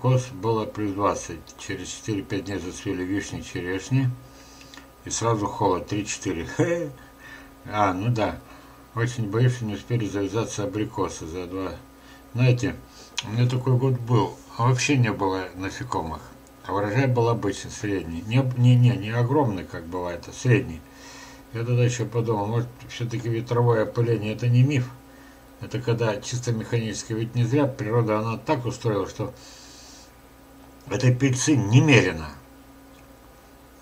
абрикос было плюс 20. Через 4-5 дней зацвели вишни, черешни. И сразу холод 3-4. А, ну да. Очень боюсь, не успели завязаться абрикосы за два. Знаете, у меня такой год был. Вообще не было насекомых. А урожай был обычный, средний. Не, не, не, не огромный, как бывает, а средний. Я тогда еще подумал, может, все-таки ветровое опыление это не миф. Это когда чисто механически. Ведь не зря природа, она так устроила, что этой пыльцы немерено.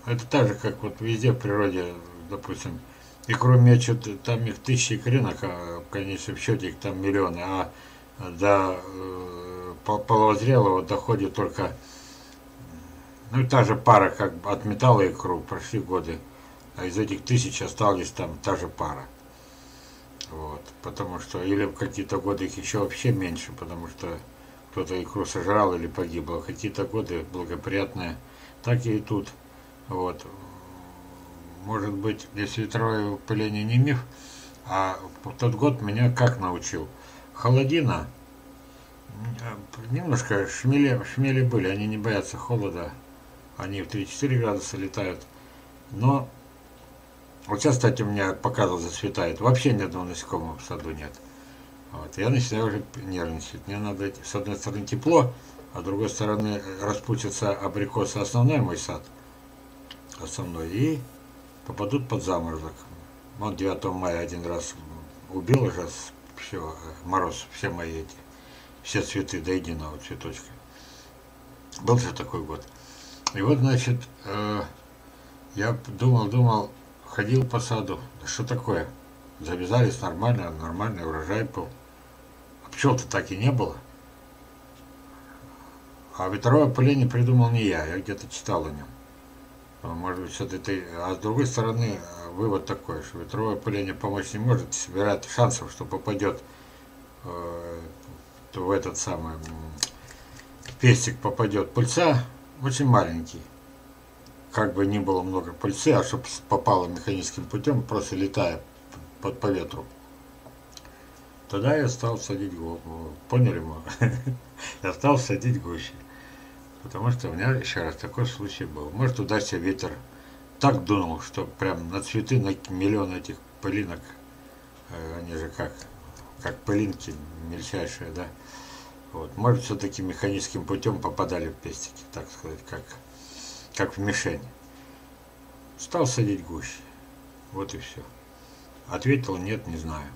Это так же, как вот везде в природе, допустим, и кроме что-то там их тысячи икринок, а в счете их там миллионы, а до э, половозрелого доходит только, ну, та же пара, как отметала икру, прошли годы, а из этих тысяч осталась там та же пара. Вот, потому что, или в какие-то годы их еще вообще меньше, потому что кто-то икру сожрал или погиб, а какие-то годы благоприятные, так и тут. Вот. Может быть, если ветровое пыление не миф, а тот год меня как научил? Холодина, немножко шмели, шмели были, они не боятся холода, они в 3-4 градуса летают, но вот сейчас, кстати, у меня показывал зацветает. Вообще ни одного насекомого в саду нет. Вот. Я начинаю уже нервничать. Мне надо, с одной стороны, тепло, а с другой стороны, распустится абрикосы основной мой сад. Основной. И попадут под заморозок. Вот 9 мая один раз убил уже все, мороз, все мои эти, все цветы до единого цветочка. Был же такой год. И вот, значит, э, я думал, думал, ходил по саду. Что такое? Завязались нормально, нормальный урожай был. Пчел-то так и не было. А ветровое опыление придумал не я, я где-то читал о нем. А, может быть, все-таки... А с другой стороны, вывод такой, что ветровое опыление помочь не может, собирает шансов, что попадет э, в этот самый пестик попадет пыльца, очень маленький как бы не было много пыльцы, а чтобы попало механическим путем, просто летая под, по ветру. Тогда я стал садить голову. Поняли мы? я стал садить гуси. Потому что у меня еще раз такой случай был. Может, удастся ветер так дунул, что прям на цветы, на миллион этих пылинок, э, они же как, как пылинки мельчайшие, да. Вот. Может, все-таки механическим путем попадали в пестики, так сказать, как как в мишень. Стал садить гуси. Вот и все. Ответил, нет, не знаю.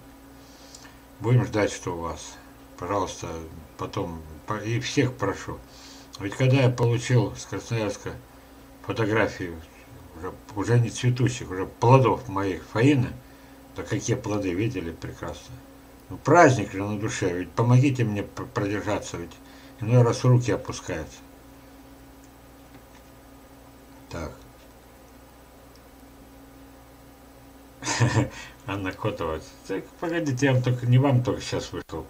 Будем ждать, что у вас. Пожалуйста, потом, и всех прошу. Ведь когда я получил с Красноярска фотографии уже, уже не цветущих, уже плодов моих фаины, да какие плоды видели прекрасно. Ну, праздник же на душе, ведь помогите мне продержаться, ведь иной раз руки опускаются. Так. Анна Котова. Так, погодите, я вам только, не вам только сейчас вышел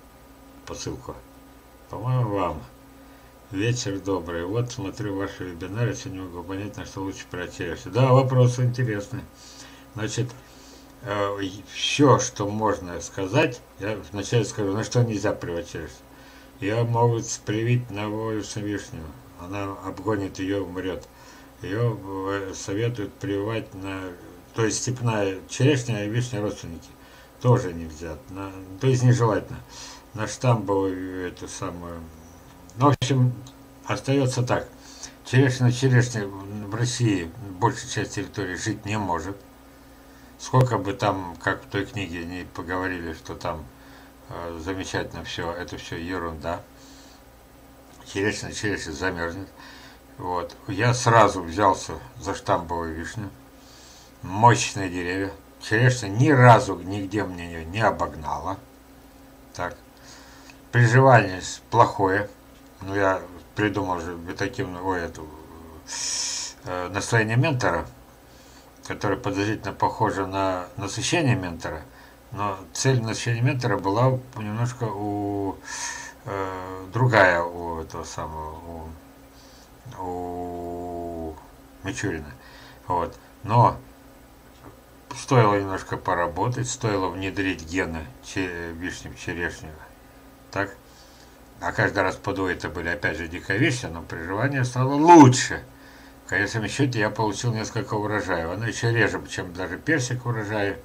посылку. По-моему, вам. Вечер добрый. Вот смотрю ваши вебинары, все не могу понять, на что лучше проориентироваться. Да, вопросы интересные. Значит, э, все, что можно сказать, я вначале скажу, на что нельзя приватировать. Я могу привить на волюсу вишню. Она обгонит ее, умрет ее э, советуют прививать на, то есть степная черешня и вишня родственники. Тоже нельзя, на, то есть нежелательно. На штамбовую эту самую. Ну, в общем, остается так. Черешня, черешня в России большая часть территории жить не может. Сколько бы там, как в той книге не поговорили, что там э, замечательно все, это все ерунда. Черешня, черешня замерзнет. Вот. Я сразу взялся за штамбовую вишню. Мощные деревья. Черешня ни разу нигде мне не обогнала. Так. Приживание плохое. Ну, я придумал же витативную, ой, эту, э, настроение ментора, которое подозрительно похоже на насыщение ментора. Но цель насыщения ментора была немножко у э, другая у этого самого, у у Мичурина. Вот. Но стоило немножко поработать, стоило внедрить гены вишни черешню. Так? а каждый раз подуи это были опять же диковишься, но приживание стало лучше. В конечном счете я получил несколько урожаев. Оно еще реже, чем даже персик урожай.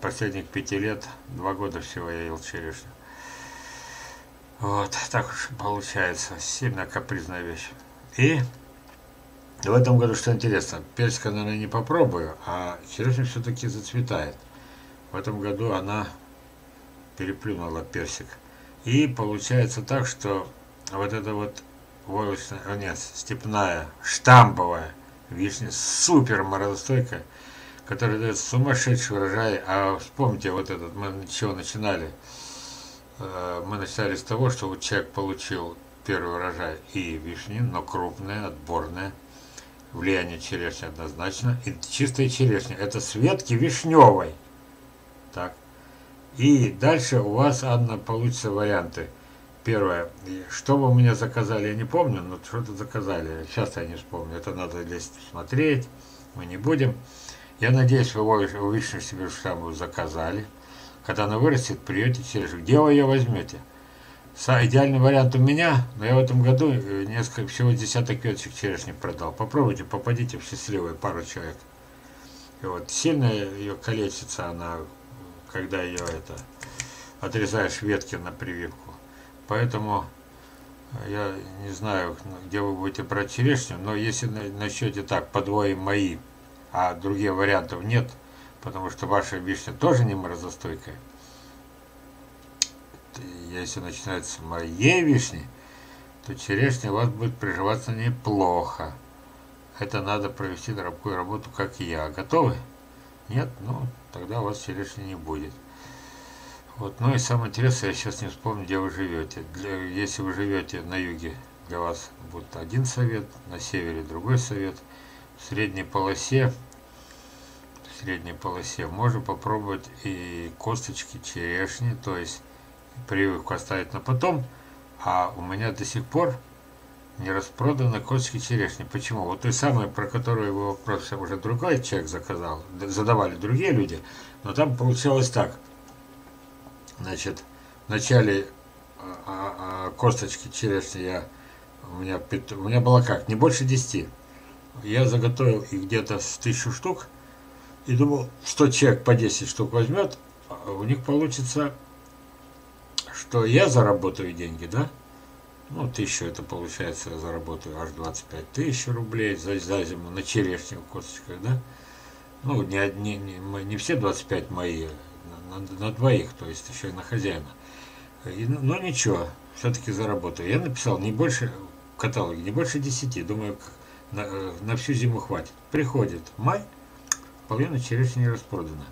Последних пяти лет, два года всего я ел черешню. Вот, так уж получается. Сильно капризная вещь. И в этом году, что интересно, персика, наверное, не попробую, а черешня все-таки зацветает. В этом году она переплюнула персик. И получается так, что вот эта вот войлочная, а нет, степная, штамповая вишня, супер морозостойкая, которая дает сумасшедший урожай. А вспомните, вот этот, мы чего начинали? Э, мы начали с того, что вот человек получил первый урожай и вишни, но крупная, отборная. Влияние черешни однозначно. И чистая черешня. Это с ветки вишневой. Так. И дальше у вас, Анна, получится варианты. Первое. Что вы меня заказали, я не помню, но что-то заказали. Сейчас я не вспомню. Это надо лезть смотреть. Мы не будем. Я надеюсь, вы вишню себе самую заказали. Когда она вырастет, придете через. Где вы ее возьмете? Идеальный вариант у меня, но я в этом году э, несколько, всего десяток веточек черешни продал. Попробуйте, попадите в счастливую пару человек. И вот сильно ее калечится она когда ее это отрезаешь ветки на прививку. Поэтому э, я не знаю, где вы будете брать черешню, но если начнете так, подвоим мои, а других вариантов нет, потому что ваша вишня тоже не морозостойкая, если начинается с моей вишни, то черешня у вас будет приживаться неплохо. Это надо провести такую работу, как я. Готовы? Нет? Ну, тогда у вас черешни не будет. Вот. Ну и самое интересное, я сейчас не вспомню, где вы живете. Для, если вы живете на юге, для вас будет один совет, на севере другой совет. В средней полосе, в средней полосе можно попробовать и косточки черешни, то есть прививку оставить на потом, а у меня до сих пор не распроданы косточки черешни. Почему? Вот той самой, про которую вы вопрос уже другой человек заказал, задавали другие люди, но там получалось так. Значит, вначале а, а, а, косточки черешни я у меня, у меня было как, не больше 10. Я заготовил их где-то с тысячу штук и думал, что человек по 10 штук возьмет, у них получится, что я заработаю деньги, да? Ну, тысячу это получается, я заработаю аж 25 тысяч рублей за, за зиму на черешню косточках, да? Ну, не, не, не, не все 25 мои, на, на, на двоих, то есть еще и на хозяина. И, ну, но ничего, все-таки заработаю. Я написал не больше, в каталоге, не больше 10, думаю, на, на всю зиму хватит. Приходит май, половина черешни распродана.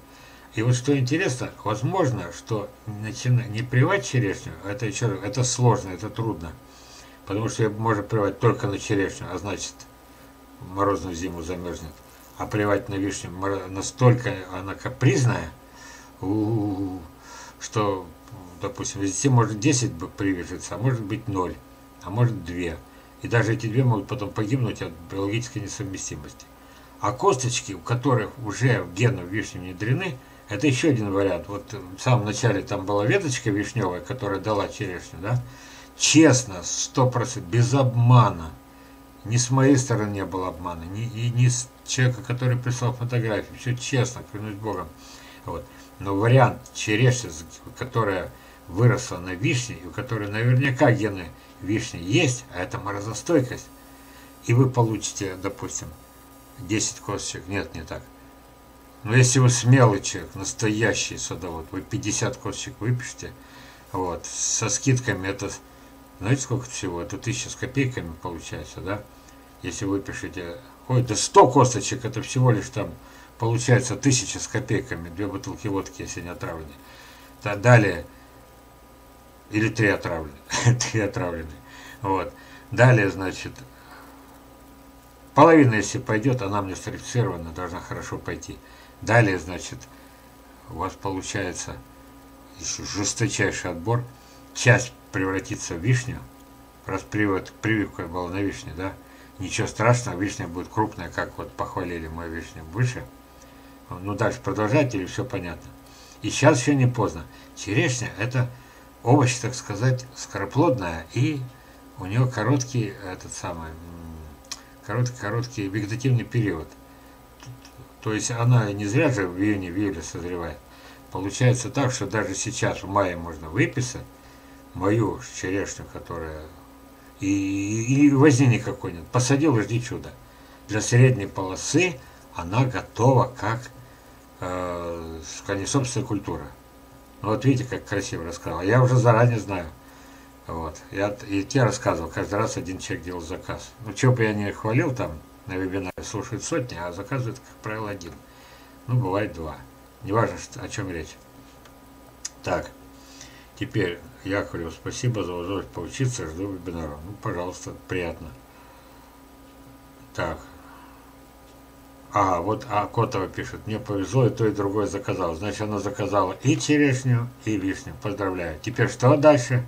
И вот что интересно, возможно, что начина, не привать черешню, это еще это сложно, это трудно потому что можно плевать только на черешню, а значит морозную зиму замерзнет. А плевать на вишню настолько она капризная, что, допустим, из 10 может 10 привяжется, а может быть 0, а может 2. И даже эти две могут потом погибнуть от биологической несовместимости. А косточки, у которых уже гены вишни внедрены, это еще один вариант. Вот в самом начале там была веточка вишневая, которая дала черешню, да? честно, сто процентов, без обмана. Ни с моей стороны не было обмана, ни, и ни с человека, который прислал фотографию. Все честно, клянусь Богом. Вот. Но вариант черешни, которая выросла на вишне, и у которой наверняка гены вишни есть, а это морозостойкость, и вы получите, допустим, 10 косточек. Нет, не так. Но если вы смелый человек, настоящий садовод, вы 50 косточек выпишете, вот, со скидками это знаете, сколько всего? Это тысяча с копейками получается, да? Если вы пишете... Ой, да 100 косточек, это всего лишь там получается тысяча с копейками. Две бутылки водки, если не отравлены. Да, далее... Или три отравлены. три отравлены. Вот. Далее, значит, половина, если пойдет, она мне сертифицирована, должна хорошо пойти. Далее, значит, у вас получается еще жесточайший отбор. Часть превратиться в вишню, раз привод, прививка была на вишне, да, ничего страшного, вишня будет крупная, как вот похвалили мою вишню выше. Ну, дальше продолжать или все понятно. И сейчас еще не поздно. Черешня – это овощ, так сказать, скороплодная и у нее короткий этот самый короткий короткий вегетативный период. То есть она не зря же в июне, в июле созревает. Получается так, что даже сейчас в мае можно выписать мою черешню, которая и, и возни никакой нет. Посадил, жди чуда. Для средней полосы она готова как э, собственная культура. Ну вот видите, как красиво рассказал. Я уже заранее знаю. Вот. Я и тебе рассказывал, каждый раз один человек делал заказ. Ну, чего бы я не хвалил там на вебинаре, слушают сотни, а заказывают, как правило, один. Ну, бывает два. Неважно, о чем речь. Так, теперь, Яковлев, спасибо за возможность поучиться, жду вебинара. Ну, пожалуйста, приятно. Так. Ага, вот а Котова пишет, мне повезло, и то, и другое заказал. Значит, она заказала и черешню, и вишню. Поздравляю. Теперь что дальше?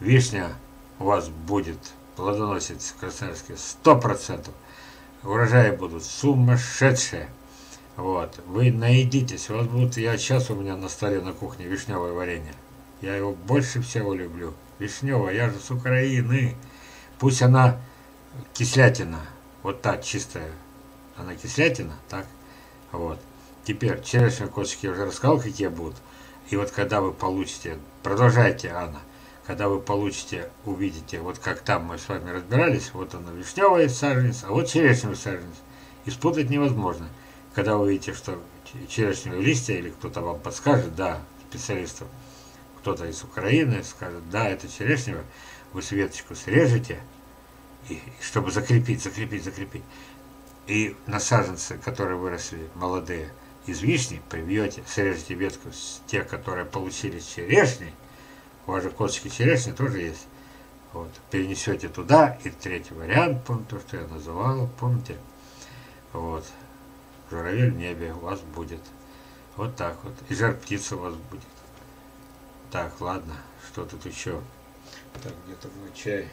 Вишня у вас будет плодоносить в Красноярске 100%. Урожаи будут сумасшедшие. Вот. Вы наедитесь. Вас будут, я сейчас у меня на столе на кухне вишневое варенье. Я его больше всего люблю. Вишневое, я же с Украины. Пусть она кислятина, вот та чистая, она кислятина, так? Вот. Теперь черешня косточки я уже рассказал, какие будут. И вот когда вы получите, продолжайте, Анна, когда вы получите, увидите, вот как там мы с вами разбирались, вот она вишневая саженец, а вот черешневый саженец. И спутать невозможно. Когда вы увидите, что черешневые листья, или кто-то вам подскажет, да, специалистов, кто-то из Украины скажет, да, это черешневая, вы светочку срежете, и, чтобы закрепить, закрепить, закрепить. И на саженцы, которые выросли молодые из вишни, привьете, срежете ветку с тех, которые получили черешни, у вас же косточки черешни тоже есть. Вот, перенесете туда, и третий вариант, помните, то, что я называл, помните? Вот, журавель в небе у вас будет. Вот так вот. И жар птица у вас будет. Так, ладно, что тут еще? Так, где-то мой чай.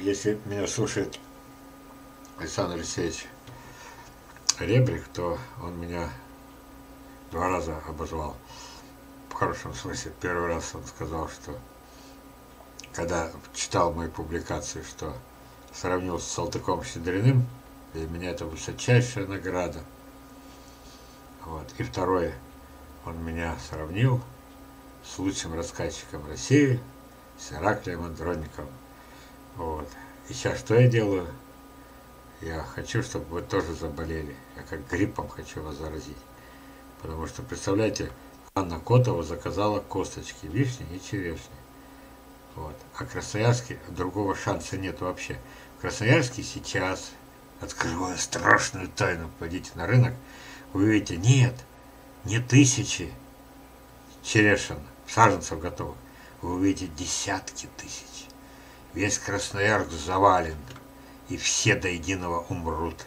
Если меня слушает Александр Алексеевич Ребрик, то он меня два раза обозвал. В хорошем смысле. Первый раз он сказал, что когда читал мои публикации, что сравнил с Салтыком Щедриным, для меня это высочайшая награда. Вот. И второе, он меня сравнил с лучшим рассказчиком России, с Ираклием Андронниковым. Вот. И сейчас что я делаю? Я хочу, чтобы вы тоже заболели. Я как гриппом хочу вас заразить. Потому что, представляете, Анна Котова заказала косточки вишни и черешни. Вот. А Красноярске другого шанса нет вообще. В Красноярске сейчас, открывая страшную тайну, пойдите на рынок, вы видите, нет, не тысячи черешин, саженцев готовых. Вы увидите десятки тысяч. Весь Красноярск завален, и все до единого умрут.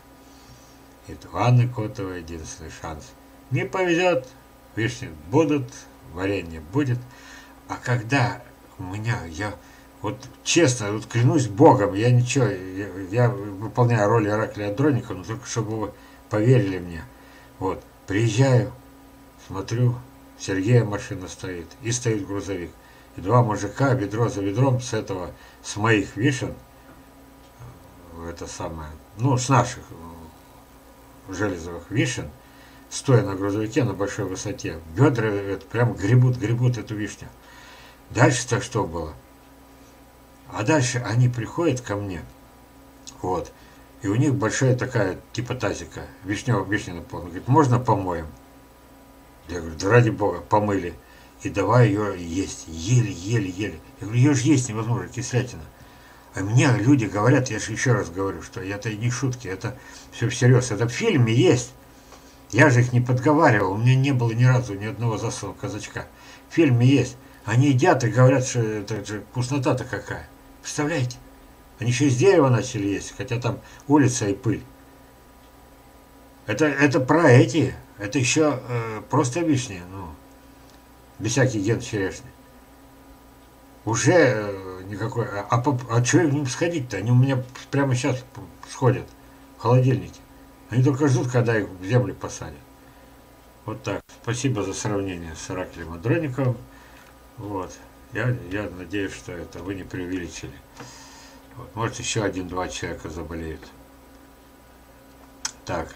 Это у Анны Котовой единственный шанс – не повезет, вишни будут, варенье будет. А когда у меня, я вот честно, вот клянусь Богом, я ничего, я, я выполняю роль Ираклия Андроника, но только чтобы вы поверили мне. Вот, приезжаю, смотрю, Сергея машина стоит, и стоит грузовик. И два мужика, ведро за ведром с этого, с моих вишен, это самое, ну, с наших э, железовых вишен, стоя на грузовике на большой высоте. Бедра это, прям гребут, гребут эту вишню. Дальше-то что было? А дальше они приходят ко мне, вот, и у них большая такая, типа тазика, вишня, вишня наполнена. Говорит, можно помоем? Я говорю, да ради бога, помыли. И давай ее есть. Еле, еле, еле. Я говорю, ее же есть невозможно, кислятина. А мне люди говорят, я же еще раз говорю, что это не шутки, это все всерьез. Это в фильме есть. Я же их не подговаривал, у меня не было ни разу ни одного засова казачка. В фильме есть. Они едят и говорят, что это же вкуснота-то какая. Представляете? Они еще из дерева начали есть, хотя там улица и пыль. Это, это про эти. Это еще э, просто вишни, ну, без всяких ген черешни. Уже э, никакой... А, а, а что им сходить-то? Они у меня прямо сейчас сходят в холодильнике. Они только ждут, когда их в землю посадят. Вот так. Спасибо за сравнение с Ираклием Андрониковым. Вот. Я, я надеюсь, что это вы не преувеличили. Вот. Может, еще один-два человека заболеют. Так.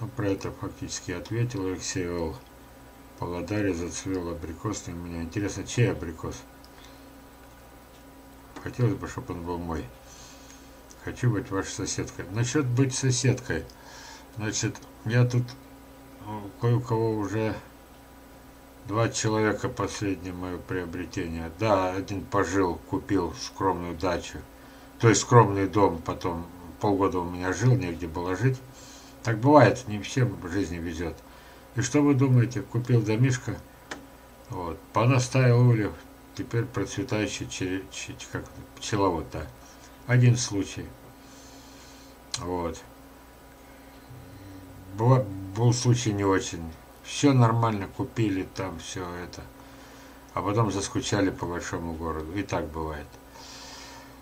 Ну, про это фактически ответил Алексей Ол. Павлодаре зацвел абрикос. У меня интересно, чей абрикос? Хотелось бы, чтобы он был мой. Хочу быть вашей соседкой. Насчет быть соседкой. Значит, я тут ну, кое у кого уже два человека последнее мое приобретение. Да, один пожил, купил скромную дачу. То есть скромный дом, потом полгода у меня жил, негде было жить. Так бывает, не всем в жизни везет. И что вы думаете, купил домишко, вот, понаставил улев, теперь процветающий как пчеловод, да. Один случай. Вот. Был, был случай не очень. Все нормально, купили там все это. А потом заскучали по большому городу. И так бывает.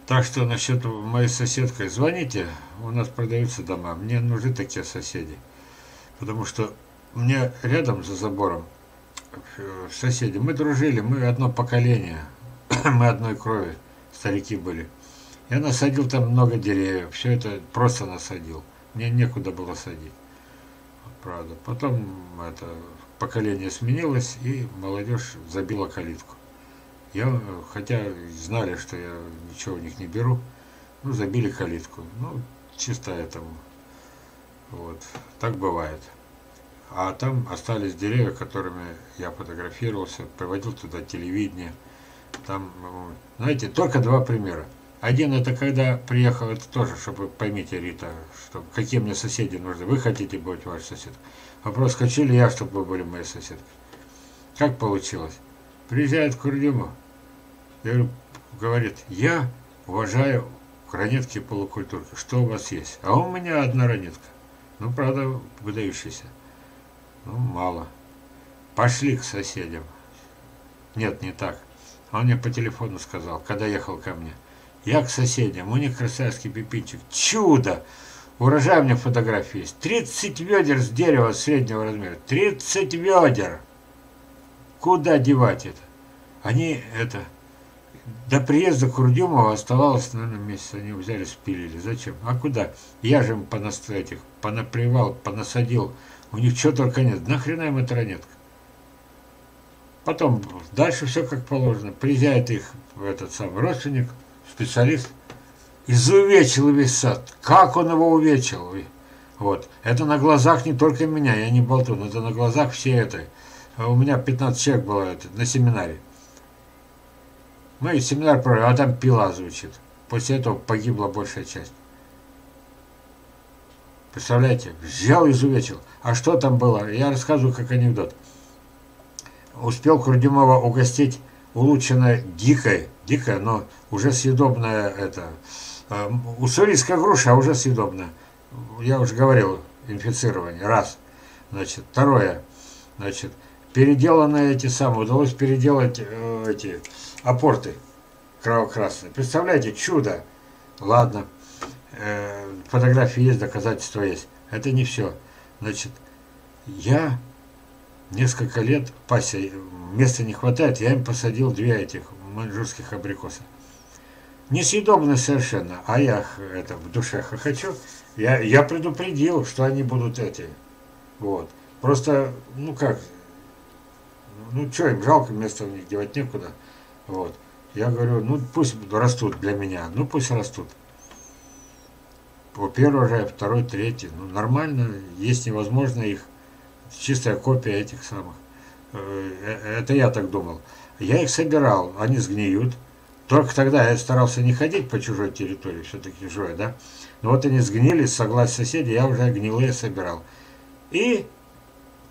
Так что насчет моей соседкой, звоните, у нас продаются дома. Мне нужны такие соседи. Потому что мне рядом за забором э, соседи, мы дружили, мы одно поколение, мы одной крови, старики были. Я насадил там много деревьев, все это просто насадил. Мне некуда было садить. Правда. Потом это поколение сменилось, и молодежь забила калитку. Я, хотя знали, что я ничего у них не беру, ну, забили калитку. Ну, чисто этому. Вот. Так бывает. А там остались деревья, которыми я фотографировался, приводил туда телевидение. Там, знаете, только два примера. Один это когда приехал, это тоже, чтобы поймите, Рита, что какие мне соседи нужны. Вы хотите быть ваш сосед? Вопрос, хочу ли я, чтобы вы были моей соседкой? Как получилось? Приезжает к говорит, я уважаю ранетки и полукультурки. Что у вас есть? А у меня одна ранетка. Ну, правда, выдающаяся. Ну, мало. Пошли к соседям. Нет, не так. Он мне по телефону сказал, когда ехал ко мне. Я к соседям, у них красавский пепинчик. Чудо! Урожай у меня фотографии есть. 30 ведер с дерева среднего размера. 30 ведер! Куда девать это? Они это... До приезда Курдюмова оставалось, наверное, месяц. Они взяли, спилили. Зачем? А куда? Я же им понас... этих, понапривал, понасадил. У них что только нет. Нахрена им эта ранетка? Потом дальше все как положено. Приезжает их этот самый родственник, специалист, изувечил весь сад. Как он его увечил? Вот. Это на глазах не только меня, я не болтун, это на глазах все это. У меня 15 человек было это, на семинаре. Мы семинар провели, а там пила звучит. После этого погибла большая часть. Представляете? Взял и изувечил. А что там было? Я рассказываю как анекдот. Успел Крудимова угостить улучшенной дикой, дикая, но уже съедобная это, э, уссурийская груша, уже съедобная. Я уже говорил, инфицирование, раз. Значит, второе, значит, переделанные эти самые, удалось переделать э, эти апорты кровокрасные. Представляете, чудо. Ладно, э, фотографии есть, доказательства есть. Это не все. Значит, я несколько лет пася, места не хватает, я им посадил две этих маньчжурских абрикоса. Несъедобно совершенно, а я это в душе хочу. Я, я предупредил, что они будут эти. Вот. Просто, ну как, ну что им жалко, место у них девать некуда. Вот. Я говорю, ну пусть растут для меня, ну пусть растут. По первый урожай, второй, третий. Ну нормально, есть невозможно их. Чистая копия этих самых. Э, э, это я так думал. Я их собирал, они сгниют. Только тогда я старался не ходить по чужой территории, все-таки чужой, да? Но вот они сгнили, согласие соседей, я уже гнилые собирал. И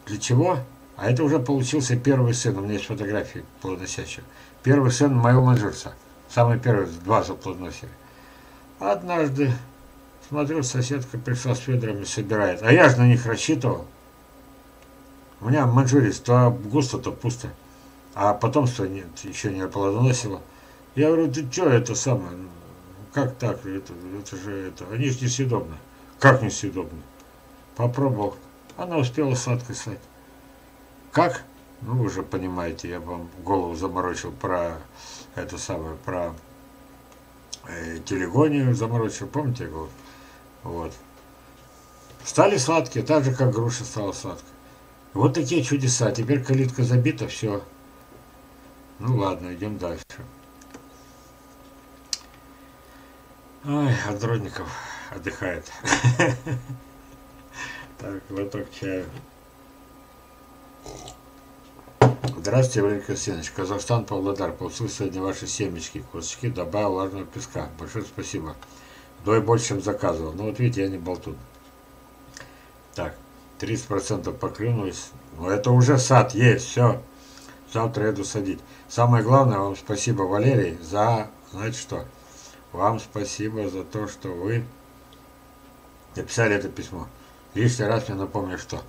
для чего? А это уже получился первый сын, у меня есть фотографии плодоносящих. Первый сын моего манжурса. Самый первый, два заплодоносили. Однажды, смотрю, соседка пришла с ведрами, собирает. А я же на них рассчитывал. У меня манжурис то густо, то пусто. А потомство нет, еще не плодоносило. Я говорю, ты что это самое? Как так? Это, это же это. Они же несъедобны. Как несъедобны? Попробовал. Она успела сладкой стать. Как? Ну, вы уже понимаете, я вам голову заморочил про это самое, про э, телегонию заморочил, помните, я говорю? Вот. Стали сладкие, так же, как груша стала сладкой. Вот такие чудеса. Теперь калитка забита, все. Ну ладно, идем дальше. Ой, Андродников отдыхает. Так, глоток чая. Здравствуйте, Валерий Константинович. Казахстан, Павлодар. Получил сегодня ваши семечки, кусочки, добавил влажного песка. Большое спасибо. Дой больше, чем заказывал. Ну вот видите, я не болтун. Так, 30% поклюнулись. Но это уже сад есть, все. Завтра еду садить. Самое главное, вам спасибо, Валерий, за, знаете что, вам спасибо за то, что вы написали это письмо. Лишний раз мне напомню, что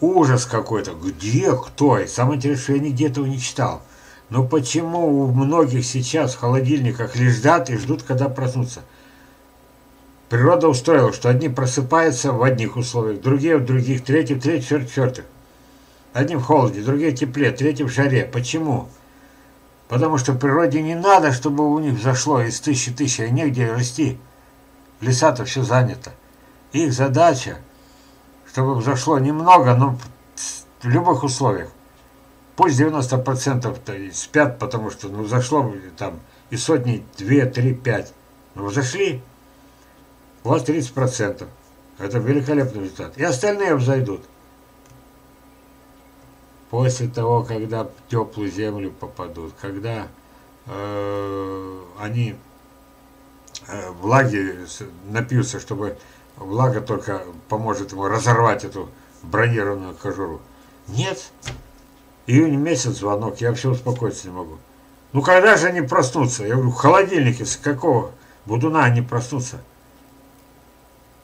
ужас какой-то. Где кто? И самое интересное, что я нигде этого не читал. Но почему у многих сейчас в холодильниках лежат и ждут, когда проснутся? Природа устроила, что одни просыпаются в одних условиях, другие в других, третьи в третьих, четвертых, четвертых. Одни в холоде, другие в тепле, третьи в жаре. Почему? Потому что природе не надо, чтобы у них зашло из тысячи тысяч, и негде расти. Леса-то все занято. Их задача, чтобы зашло немного, но в любых условиях. Пусть 90% спят, потому что ну, зашло там и сотни, две, три, пять. Ну, зашли, вас 30%. Это великолепный результат. И остальные взойдут. После того, когда в теплую землю попадут, когда э, они э, влаги напьются, чтобы влага только поможет ему разорвать эту бронированную кожуру. Нет. Июнь месяц звонок, я все успокоиться не могу. Ну когда же они проснутся? Я говорю, в холодильнике с какого будуна они проснутся?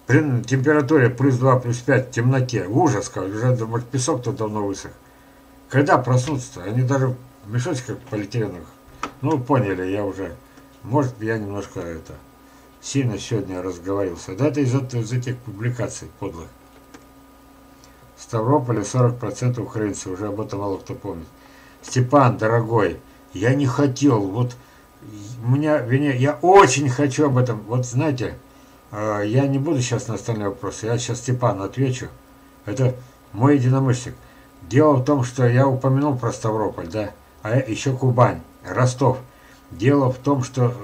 При температуре плюс 2, плюс 5 в темноте. Ужас, как уже может, песок-то давно высох. Когда проснутся-то? Они даже в мешочках полиэтиленовых. Ну, поняли, я уже... Может, я немножко это... Сильно сегодня разговорился. Да, это из, из этих публикаций подлых. В Ставрополе 40% украинцев, уже об этом мало кто помнит. Степан, дорогой, я не хотел, вот, у меня, я очень хочу об этом, вот знаете, я не буду сейчас на остальные вопросы, я сейчас Степану отвечу. Это мой единомышленник. Дело в том, что я упомянул про Ставрополь, да, а еще Кубань, Ростов. Дело в том, что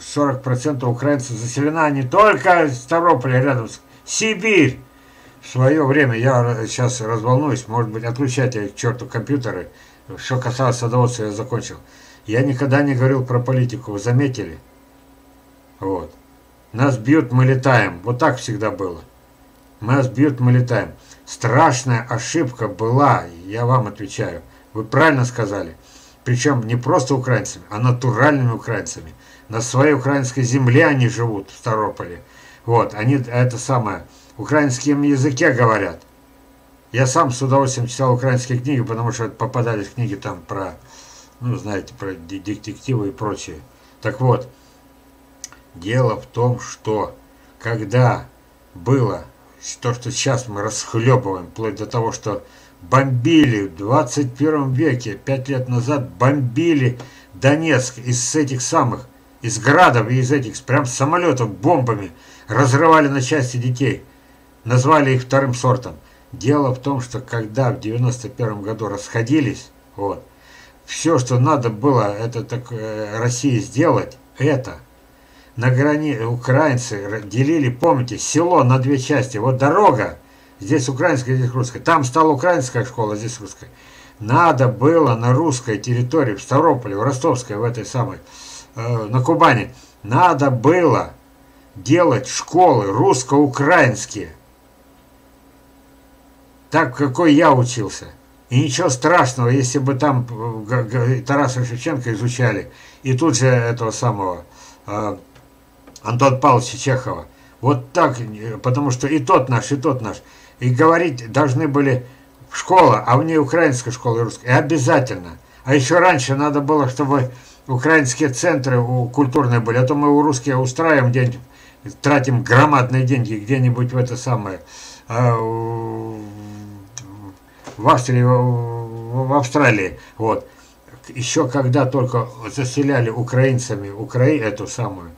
40% э, украинцев заселена не только Ставрополь, а рядом с Сибирь. В свое время, я сейчас разволнуюсь, может быть, отключайте к черту компьютеры. Что касалось садоводства, я закончил. Я никогда не говорил про политику, вы заметили? Вот. Нас бьют, мы летаем. Вот так всегда было. Нас бьют, мы летаем. Страшная ошибка была, я вам отвечаю. Вы правильно сказали. Причем не просто украинцами, а натуральными украинцами. На своей украинской земле они живут, в Старополе. Вот, они это самое, украинским языке говорят. Я сам с удовольствием читал украинские книги, потому что попадались книги там про, ну, знаете, про детективы и прочее. Так вот, Дело в том, что когда было то, что сейчас мы расхлебываем, вплоть до того, что бомбили в 21 веке, пять лет назад бомбили Донецк из этих самых, из градов и из этих, прям самолетов бомбами, разрывали на части детей, назвали их вторым сортом. Дело в том, что когда в 91 году расходились, вот, все, что надо было это так, э, России сделать, это – на границе украинцы делили, помните, село на две части. Вот дорога, здесь украинская, здесь русская. Там стала украинская школа, здесь русская. Надо было на русской территории, в Ставрополе, в Ростовской, в этой самой, э, на Кубани, надо было делать школы русско-украинские. Так, какой я учился. И ничего страшного, если бы там э, Тараса Шевченко изучали, и тут же этого самого э, Антон Павловича Чехова. Вот так, потому что и тот наш, и тот наш. И говорить должны были школа, а в ней украинская школа и русская. И обязательно. А еще раньше надо было, чтобы украинские центры культурные были, а то мы у русские устраиваем где-нибудь, тратим громадные деньги где-нибудь в это самое, а, в Австрии, в Австралии, вот, еще когда только заселяли украинцами Укра... эту самую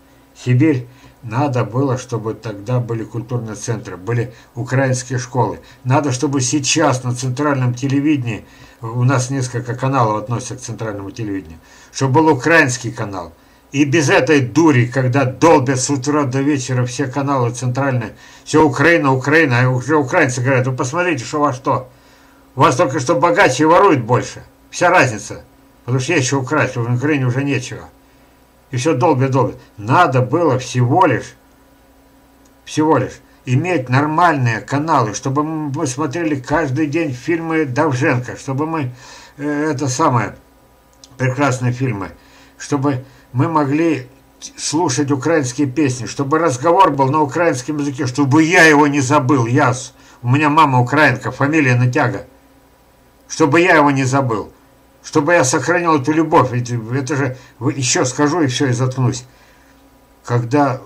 Сибирь, надо было, чтобы тогда были культурные центры, были украинские школы. Надо, чтобы сейчас на центральном телевидении, у нас несколько каналов относятся к центральному телевидению, чтобы был украинский канал. И без этой дури, когда долбят с утра до вечера все каналы центральные, все Украина, Украина, а уже украинцы говорят, вы посмотрите, что во что. У вас только что богаче воруют больше. Вся разница. Потому что есть что украсть, в Украине уже нечего. Все долбят-долбят. Надо было всего лишь, всего лишь, иметь нормальные каналы, чтобы мы смотрели каждый день фильмы Давженко, чтобы мы, э, это самое, прекрасные фильмы, чтобы мы могли слушать украинские песни, чтобы разговор был на украинском языке, чтобы я его не забыл. Я, у меня мама украинка, фамилия Натяга. Чтобы я его не забыл. Чтобы я сохранил эту любовь. Ведь это же, еще скажу и все, и заткнусь. Когда,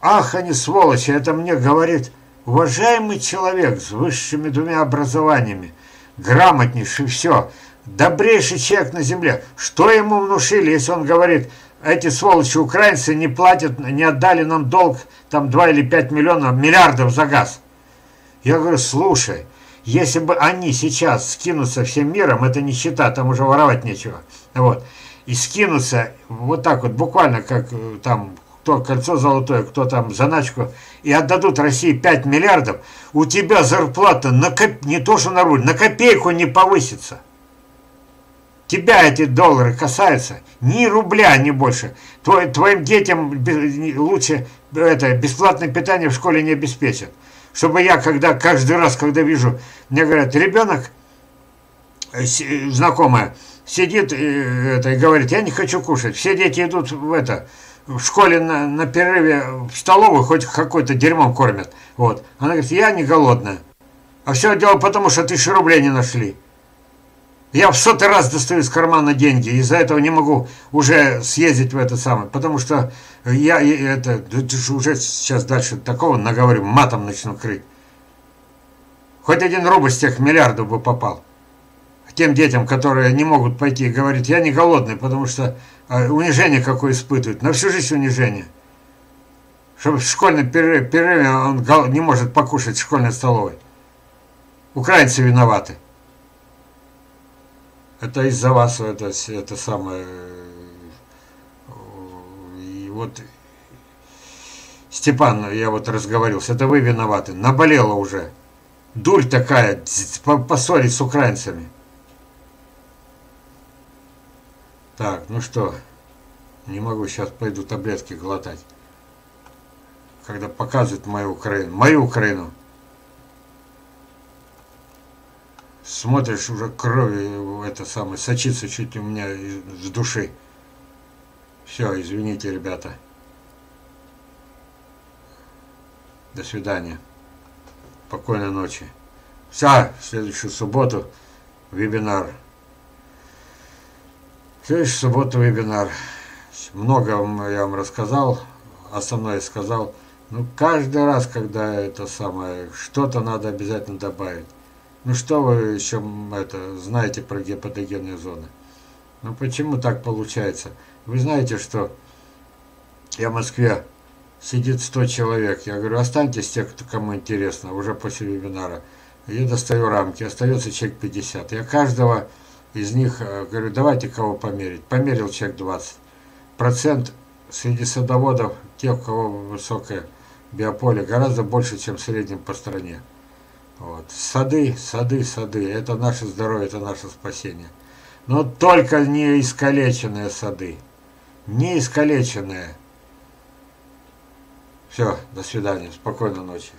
ах, они сволочи, это мне говорит уважаемый человек с высшими двумя образованиями, грамотнейший, все, добрейший человек на земле. Что ему внушили, если он говорит, эти сволочи украинцы не платят, не отдали нам долг, там 2 или 5 миллионов, миллиардов за газ. Я говорю, слушай, если бы они сейчас скинутся всем миром, это нищета, там уже воровать нечего. Вот. И скинутся вот так вот, буквально как э, там кто кольцо золотое, кто там заначку, и отдадут России 5 миллиардов, у тебя зарплата на коп... не то что на руль, на копейку не повысится. Тебя эти доллары касаются, ни рубля, ни больше. Твоим детям лучше это, бесплатное питание в школе не обеспечат. Чтобы я, когда каждый раз, когда вижу, мне говорят, ребенок, э, знакомая, сидит и, это, и говорит, я не хочу кушать. Все дети идут в это, в школе на, на перерыве в столовую, хоть какой-то дерьмом кормят. Вот. Она говорит, я не голодная. А все дело потому, что тысячи рублей не нашли. Я в сотый раз достаю из кармана деньги, из-за этого не могу уже съездить в это самое, потому что я это уже сейчас дальше такого наговорю, матом начну крыть. Хоть один рубль с тех миллиардов бы попал. Тем детям, которые не могут пойти и говорят, я не голодный, потому что а, унижение какое испытывают, на всю жизнь унижение. Чтобы в школьном перерыве он не может покушать в школьной столовой. Украинцы виноваты. Это из-за вас это, это самое. И вот Степан, я вот разговорился, это вы виноваты. Наболело уже. Дурь такая, поссорить с украинцами. Так, ну что, не могу, сейчас пойду таблетки глотать. Когда показывают мою Украину. Мою Украину. Смотришь, уже кровью это самое, сочится чуть у меня с души. Все, извините, ребята. До свидания. Спокойной ночи. Все, следующую субботу вебинар. В следующую субботу вебинар. Много я вам рассказал, основное сказал. Ну, каждый раз, когда это самое, что-то надо обязательно добавить. Ну что вы еще это знаете про гепатогенные зоны? Ну почему так получается? Вы знаете, что я в Москве сидит 100 человек. Я говорю, останьтесь те, кто кому интересно, уже после вебинара. Я достаю рамки, остается человек 50. Я каждого из них э, говорю, давайте кого померить. Померил человек 20. Процент среди садоводов, тех, у кого высокое биополе, гораздо больше, чем в среднем по стране. Вот. Сады, сады, сады. Это наше здоровье, это наше спасение. Но только не искалеченные сады. Не искалеченные. Все, до свидания. Спокойной ночи.